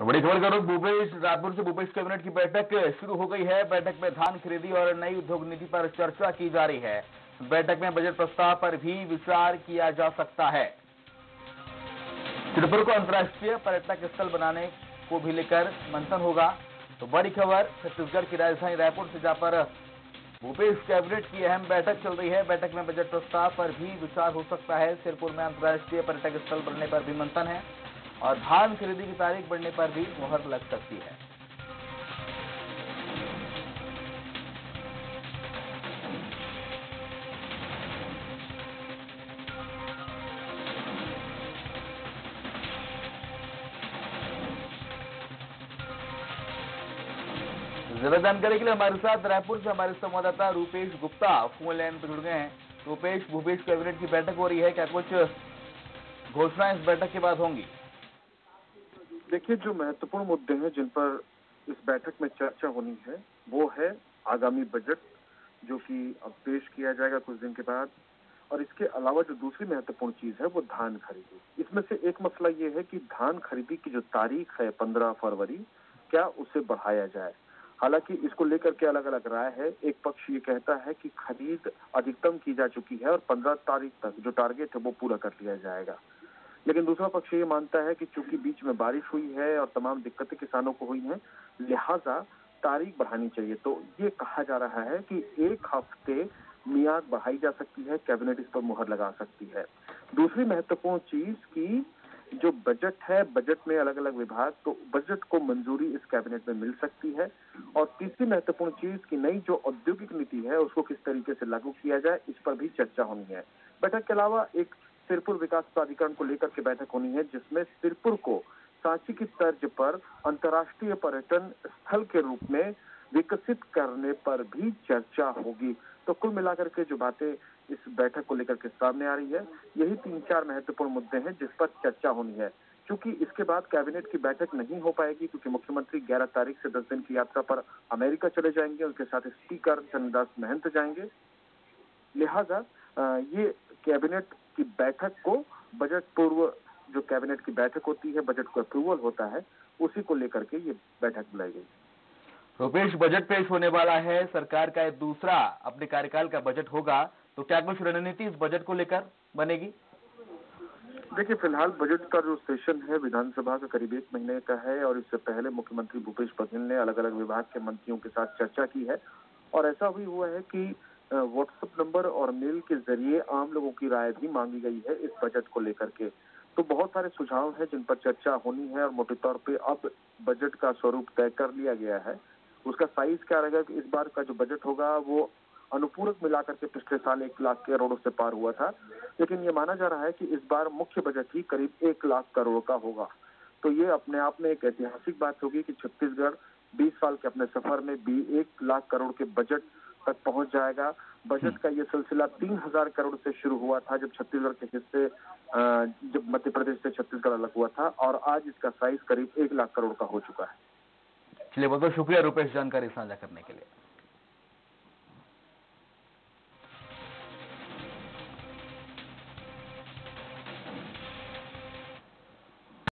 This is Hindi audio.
और बड़ी खबर करो, भूपेश रायपुर से भूपेश कैबिनेट की बैठक शुरू हो गई है। बैठक में धान खरीदी और नई उद्योग नीति पर चर्चा की जा रही है। बैठक में बजट प्रस्ताव पर भी विचार किया जा सकता है। तिरुपुर को अंतर्राष्ट्रीय पर्यटक स्थल बनाने को भी लेकर मंथन होगा। तो बड़ी खबर, छत्तीसगढ़ की राजधानी रायपुर से जहाँ पर भूपेश कैबिनेट की अहम बैठक चल रही है। बैठक में बजट प्रस्ताव पर भी विचार हो सकता है। सिरपुर में अंतर्राष्ट्रीय पर्यटक स्थल बनने पर भी मंथन है। और धान खरीदी की तारीख बढ़ने पर भी मुहर लग सकती है। ज़्यादा जानकारी के लिए हमारे साथ रायपुर से हमारे संवाददाता रूपेश गुप्ता फ़ोन लाइन पर जुड़ गए हैं। रूपेश, भूपेश कैबिनेट की बैठक हो रही है। क्या कुछ घोषणाएँ इस बैठक के बाद होंगी? देखिए, जो महत्वपूर्ण मुद्दे हैं जिन पर इस बैठक में चर्चा होनी है, वो है आगामी बजट जो कि अब पेश किया जाएगा कुछ दिन के बाद। और इसके अलावा जो दूसरी महत्वपूर्ण चीज़ है, वो धान खरीदी। इसमें से एक मसला ये है कि धान खरीदी की जो तारीख है पंद्रह फरवरी, क्या उसे बढ़ाया जाए? हालाँकि इसको लेकर के अलग अलग राय है। एक पक्ष ये कहता है कि खरीद अधिकतम की जा चुकी है और पंद्रह तारीख तक जो टारगेट है वो पूरा कर लिया जाएगा। लेकिन दूसरा पक्ष ये मानता है कि चूँकि बीच में बारिश हुई है और तमाम दिक्कतें किसानों को हुई हैं, लिहाजा तारीख बढ़ानी चाहिए। तो ये कहा जा रहा है कि एक हफ़्ते मियाद बढ़ाई जा सकती है, कैबिनेट इस पर मुहर लगा सकती है। दूसरी महत्वपूर्ण चीज़ की जो बजट है, बजट में अलग अलग विभाग तो बजट को मंजूरी इस कैबिनेट में मिल सकती है। और तीसरी महत्वपूर्ण चीज़ की नई जो औद्योगिक नीति है, उसको किस तरीके से लागू किया जाए, इस पर भी चर्चा होनी है। बैठक के अलावा एक सिरपुर विकास प्राधिकरण को लेकर के बैठक होनी है, जिसमें सिरपुर को सांची की तर्ज पर अंतर्राष्ट्रीय पर्यटन स्थल के रूप में विकसित करने पर भी चर्चा होगी। तो कुल मिलाकर के जो बातें इस बैठक को लेकर के सामने आ रही है, यही तीन चार महत्वपूर्ण मुद्दे हैं जिस पर चर्चा होनी है। क्योंकि इसके बाद कैबिनेट की बैठक नहीं हो पाएगी, क्योंकि मुख्यमंत्री 11 तारीख से 10 दिन की यात्रा पर अमेरिका चले जाएँगे, उनके साथ स्पीकर चंद्रदास महंत जाएँगे। लिहाजा ये कैबिनेट की बैठक को बजट पूर्व जो कैबिनेट की बैठक होती है बजट को अप्रूवल होता है उसी को लेकर के ये बैठक बुलाई गई। रुपेश बजट पेश होने वाला है सरकार का दूसरा अपने कार्यकाल का बजट होगा तो क्या कुछ रणनीति इस बजट को लेकर बनेगी? देखिए फ़िलहाल बजट का जो सेशन है विधानसभा का करीब एक महीने का है और इससे पहले मुख्यमंत्री भूपेश बघेल ने अलग अलग विभाग के मंत्रियों के साथ चर्चा की है और ऐसा भी हुआ है कि व्हाट्सएप नंबर और मेल के ज़रिए आम लोगों की राय भी मांगी गई है इस बजट को लेकर के। तो बहुत सारे सुझाव हैं जिन पर चर्चा होनी है और मोटे तौर पे अब बजट का स्वरूप तय कर लिया गया है। उसका साइज़ क्या रहेगा? कि इस बार का जो बजट होगा वो अनुपूरक मिलाकर के पिछले साल एक लाख करोड़ से पार हुआ था। लेकिन ये माना जा रहा है कि इस बार मुख्य बजट ही करीब एक लाख करोड़ का होगा। तो ये अपने आप में एक ऐतिहासिक बात होगी कि छत्तीसगढ़ 20 साल के अपने सफ़र में भी एक लाख करोड़ के बजट तक पहुँच जाएगा। बजट का ये सिलसिला तीन हज़ार करोड़ से शुरू हुआ था जब छत्तीसगढ़ के हिस्से जब मध्य प्रदेश से छत्तीसगढ़ अलग हुआ था और आज इसका साइज़ करीब एक लाख करोड़ का हो चुका है। चलिए बहुत बहुत शुक्रिया रूपेश जानकारी साझा करने के लिए।